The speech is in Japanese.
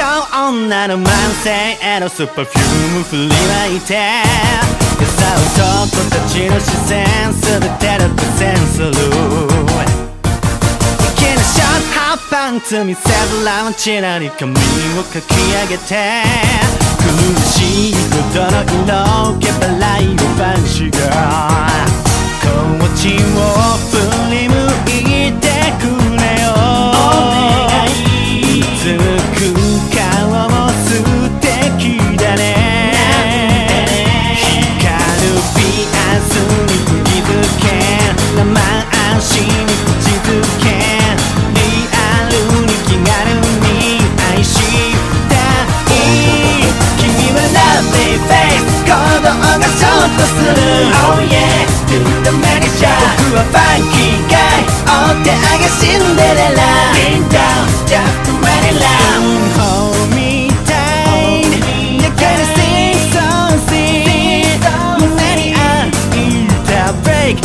う女の慢性へのスパフューム振りまいて。優う男たちの視線すべてレプセンする粋なショートハーパンツ見せずランチなり髪をかき上げて。苦しいほどの色気払いをファンシーが Oh yeah ドゥンとマガシャ僕はファンキーガイお手上げシンデレラ Ding dong ジャックマニラ Hold me tight You gotta sing song sing 胸にあいた break